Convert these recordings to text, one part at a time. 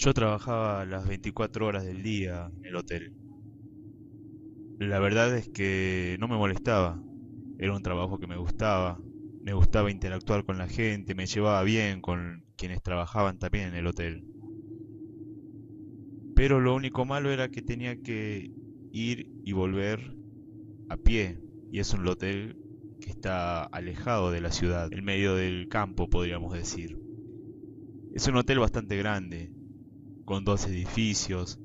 Yo trabajaba las 24 horas del día en el hotel. La verdad es que no me molestaba. Era un trabajo que me gustaba. Me gustaba interactuar con la gente, me llevaba bien con quienes trabajaban también en el hotel. Pero lo único malo era que tenía que ir y volver a pie. Y es un hotel que está alejado de la ciudad, en medio del campo, podríamos decir. Es un hotel bastante grande, con dos edificios,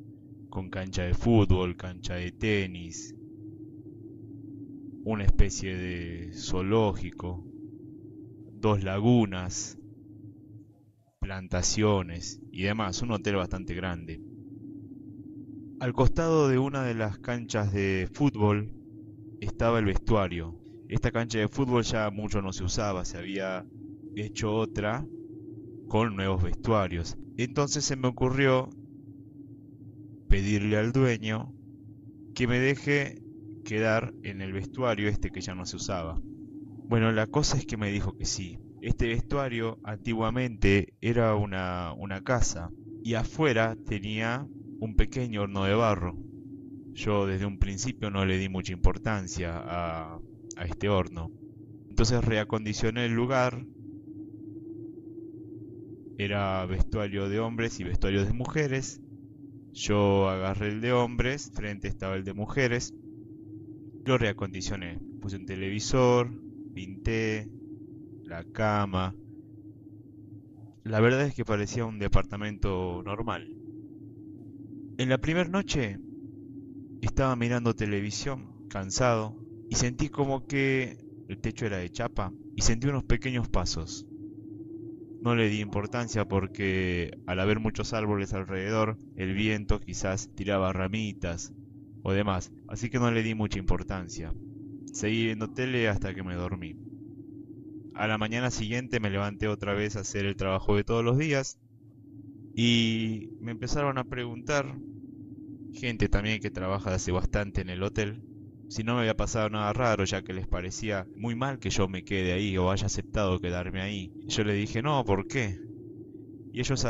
con cancha de fútbol, cancha de tenis, una especie de zoológico, dos lagunas, plantaciones y demás, un hotel bastante grande. Al costado de una de las canchas de fútbol estaba el vestuario. Esta cancha de fútbol ya mucho no se usaba, se había hecho otra con nuevos vestuarios. Entonces se me ocurrió pedirle al dueño que me deje quedar en el vestuario este que ya no se usaba. Bueno, la cosa es que me dijo que sí. Este vestuario antiguamente era una, una casa y afuera tenía un pequeño horno de barro. Yo desde un principio no le di mucha importancia a, a este horno. Entonces reacondicioné el lugar era vestuario de hombres y vestuario de mujeres. Yo agarré el de hombres, frente estaba el de mujeres. Lo reacondicioné. Puse un televisor, pinté, la cama. La verdad es que parecía un departamento normal. En la primera noche estaba mirando televisión, cansado, y sentí como que el techo era de chapa y sentí unos pequeños pasos no le di importancia porque al haber muchos árboles alrededor, el viento quizás tiraba ramitas o demás, así que no le di mucha importancia. Seguí viendo tele hasta que me dormí. A la mañana siguiente me levanté otra vez a hacer el trabajo de todos los días y me empezaron a preguntar, gente también que trabaja hace bastante en el hotel, si no me había pasado nada raro, ya que les parecía muy mal que yo me quede ahí o haya aceptado quedarme ahí. Yo le dije, no, ¿por qué? Y ellos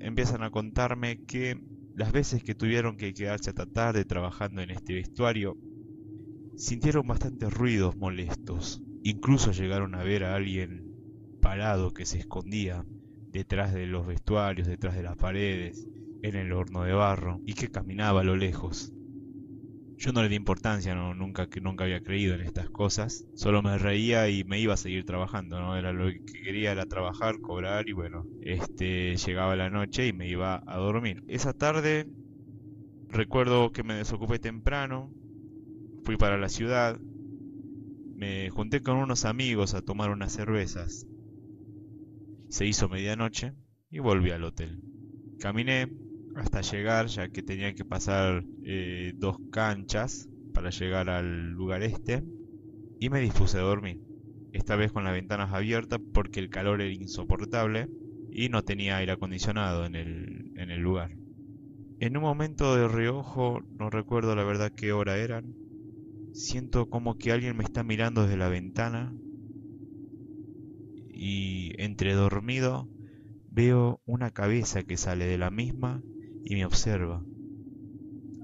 empiezan a contarme que las veces que tuvieron que quedarse hasta tarde trabajando en este vestuario, sintieron bastantes ruidos molestos. Incluso llegaron a ver a alguien parado que se escondía detrás de los vestuarios, detrás de las paredes, en el horno de barro, y que caminaba a lo lejos. Yo no le di importancia, no, nunca, nunca había creído en estas cosas. Solo me reía y me iba a seguir trabajando, ¿no? Era lo que quería era trabajar, cobrar y bueno, este llegaba la noche y me iba a dormir. Esa tarde recuerdo que me desocupé temprano, fui para la ciudad, me junté con unos amigos a tomar unas cervezas. Se hizo medianoche y volví al hotel. Caminé hasta llegar, ya que tenía que pasar eh, dos canchas para llegar al lugar este, y me dispuse a dormir. Esta vez con las ventanas abiertas porque el calor era insoportable y no tenía aire acondicionado en el, en el lugar. En un momento de reojo, no recuerdo la verdad qué hora eran, siento como que alguien me está mirando desde la ventana y entre dormido veo una cabeza que sale de la misma y me observa.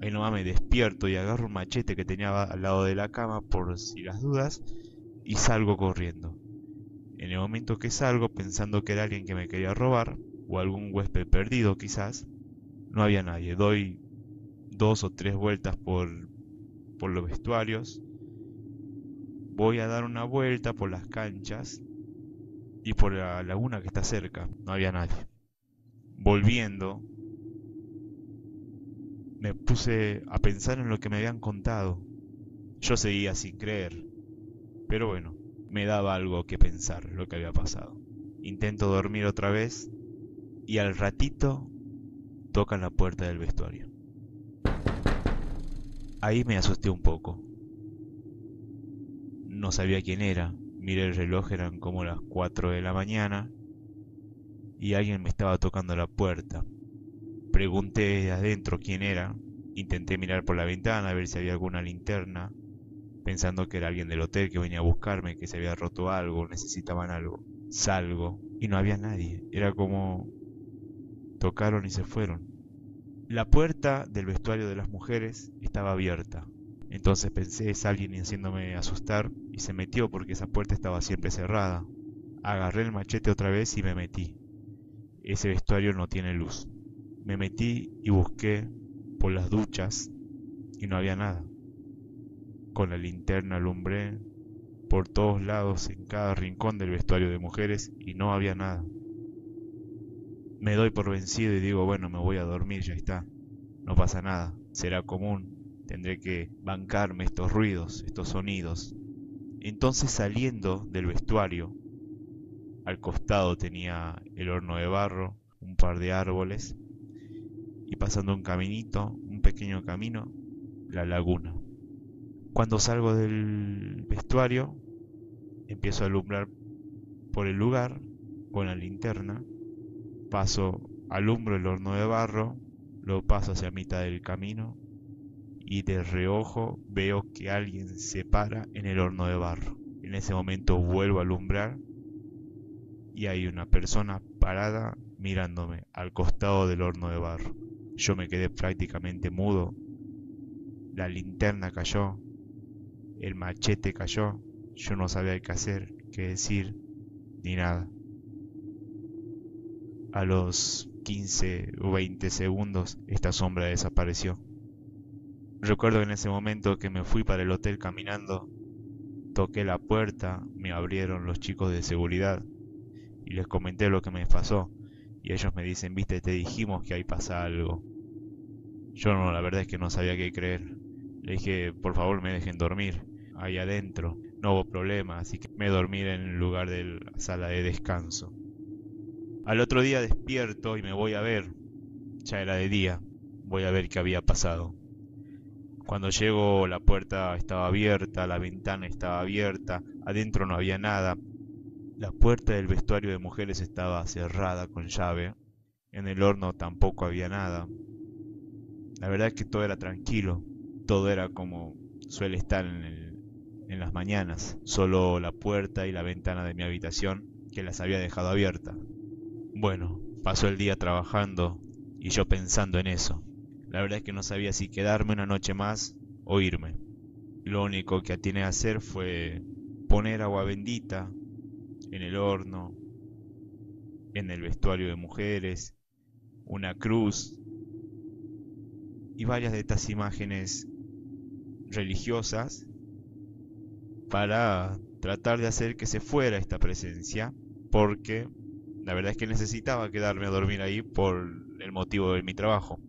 Ahí nomás me despierto y agarro un machete que tenía al lado de la cama por si las dudas y salgo corriendo. En el momento que salgo, pensando que era alguien que me quería robar, o algún huésped perdido quizás, no había nadie. Doy dos o tres vueltas por, por los vestuarios, voy a dar una vuelta por las canchas y por la laguna que está cerca, no había nadie. Volviendo, me puse a pensar en lo que me habían contado. Yo seguía sin creer, pero bueno, me daba algo que pensar lo que había pasado. Intento dormir otra vez y al ratito tocan la puerta del vestuario. Ahí me asusté un poco. No sabía quién era. Miré el reloj, eran como las 4 de la mañana y alguien me estaba tocando la puerta. Pregunté de adentro quién era. Intenté mirar por la ventana a ver si había alguna linterna, pensando que era alguien del hotel que venía a buscarme, que se había roto algo, necesitaban algo. Salgo y no había nadie. Era como tocaron y se fueron. La puerta del vestuario de las mujeres estaba abierta. Entonces pensé es alguien haciéndome asustar y se metió porque esa puerta estaba siempre cerrada. Agarré el machete otra vez y me metí. Ese vestuario no tiene luz. Me metí y busqué por las duchas y no había nada. Con la linterna alumbré por todos lados en cada rincón del vestuario de mujeres y no había nada. Me doy por vencido y digo, bueno, me voy a dormir, ya está. No pasa nada, será común. Tendré que bancarme estos ruidos, estos sonidos. Entonces saliendo del vestuario, al costado tenía el horno de barro, un par de árboles, y pasando un caminito, un pequeño camino, la laguna. Cuando salgo del vestuario, empiezo a alumbrar por el lugar con la linterna Paso, alumbro el horno de barro, lo paso hacia mitad del camino y de reojo veo que alguien se para en el horno de barro. En ese momento vuelvo a alumbrar y hay una persona parada mirándome al costado del horno de barro. Yo me quedé prácticamente mudo. La linterna cayó, el machete cayó, yo no sabía qué hacer, qué decir, ni nada a los 15 o 20 segundos esta sombra desapareció. Recuerdo en ese momento que me fui para el hotel caminando, toqué la puerta, me abrieron los chicos de seguridad y les comenté lo que me pasó y ellos me dicen, viste, te dijimos que ahí pasa algo. Yo no, la verdad es que no sabía qué creer. Le dije, por favor me dejen dormir ahí adentro. No hubo problema, así que me dormí en el lugar de la sala de descanso. Al otro día despierto y me voy a ver. Ya era de día. Voy a ver qué había pasado. Cuando llego la puerta estaba abierta, la ventana estaba abierta, adentro no había nada. La puerta del vestuario de mujeres estaba cerrada con llave. En el horno tampoco había nada. La verdad es que todo era tranquilo. Todo era como suele estar en, las mañanas. Solo la puerta y la ventana de mi habitación que las había dejado abiertas. Bueno, pasó el día trabajando y yo pensando en eso. La verdad es que no sabía si quedarme una noche más o irme. Lo único que atiné a hacer fue poner agua bendita en el horno, en el vestuario de mujeres, una cruz y varias de estas imágenes religiosas para tratar de hacer que se fuera esta presencia porque la verdad es que necesitaba quedarme a dormir ahí por el motivo de mi trabajo.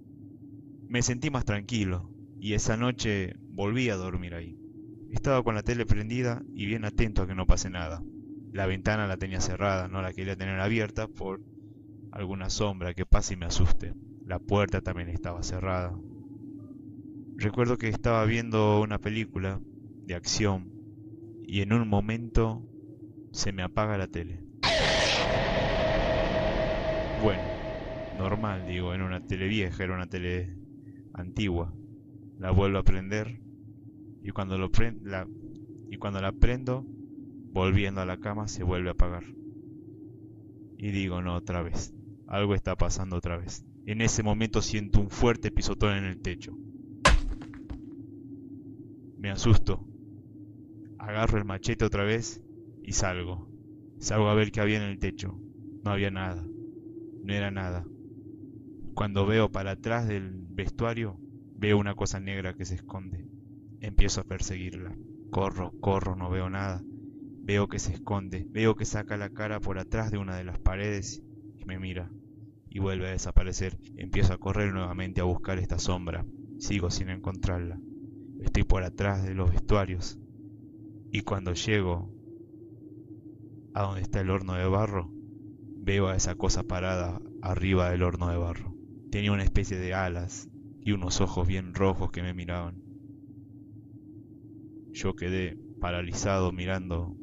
Me sentí más tranquilo y esa noche volví a dormir ahí. Estaba con la tele prendida y bien atento a que no pase nada. La ventana la tenía cerrada, no la quería tener abierta por alguna sombra que pase y me asuste. La puerta también estaba cerrada. Recuerdo que estaba viendo una película de acción y en un momento se me apaga la tele. Bueno, normal, digo, en una tele vieja, era una tele antigua. La vuelvo a prender y cuando, lo la, y cuando la prendo, volviendo a la cama, se vuelve a apagar. Y digo, no, otra vez. Algo está pasando otra vez. En ese momento siento un fuerte pisotón en el techo. Me asusto. Agarro el machete otra vez y salgo. Salgo a ver qué había en el techo. No había nada no era nada. Cuando veo para atrás del vestuario, veo una cosa negra que se esconde. Empiezo a perseguirla. Corro, corro, no veo nada. Veo que se esconde, veo que saca la cara por atrás de una de las paredes y me mira. Y vuelve a desaparecer. Empiezo a correr nuevamente a buscar esta sombra. Sigo sin encontrarla. Estoy por atrás de los vestuarios. Y cuando llego a donde está el horno de barro, Veo a esa cosa parada arriba del horno de barro. Tenía una especie de alas y unos ojos bien rojos que me miraban. Yo quedé paralizado mirando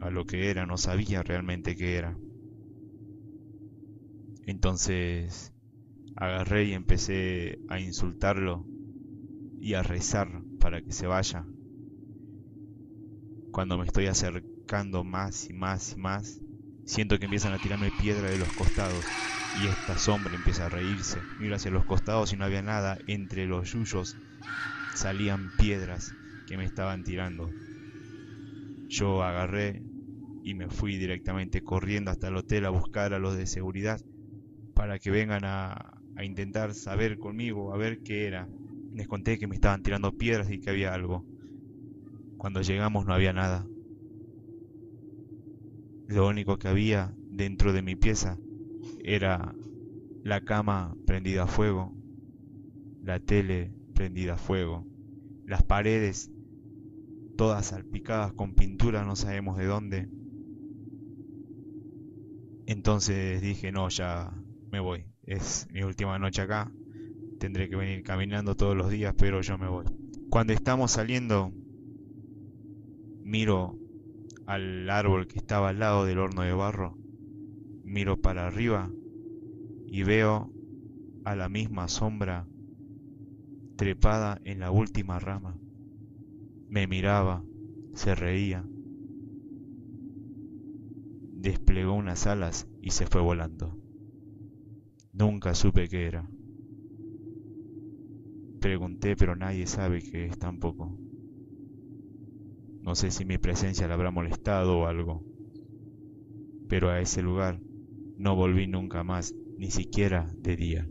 a lo que era, no sabía realmente qué era. Entonces agarré y empecé a insultarlo y a rezar para que se vaya. Cuando me estoy acercando más y más y más, Siento que empiezan a tirarme piedra de los costados y esta sombra empieza a reírse. Miro hacia los costados y no había nada. Entre los yuyos salían piedras que me estaban tirando. Yo agarré y me fui directamente corriendo hasta el hotel a buscar a los de seguridad para que vengan a, a intentar saber conmigo, a ver qué era. Les conté que me estaban tirando piedras y que había algo. Cuando llegamos no había nada. Lo único que había dentro de mi pieza era la cama prendida a fuego, la tele prendida a fuego, las paredes todas salpicadas con pintura no sabemos de dónde. Entonces dije, no, ya me voy. Es mi última noche acá. Tendré que venir caminando todos los días, pero yo me voy. Cuando estamos saliendo, miro al árbol que estaba al lado del horno de barro. Miro para arriba y veo a la misma sombra trepada en la última rama. Me miraba, se reía, desplegó unas alas y se fue volando. Nunca supe qué era. Pregunté, pero nadie sabe qué es tampoco. No sé si mi presencia le habrá molestado o algo. Pero a ese lugar no volví nunca más, ni siquiera de día.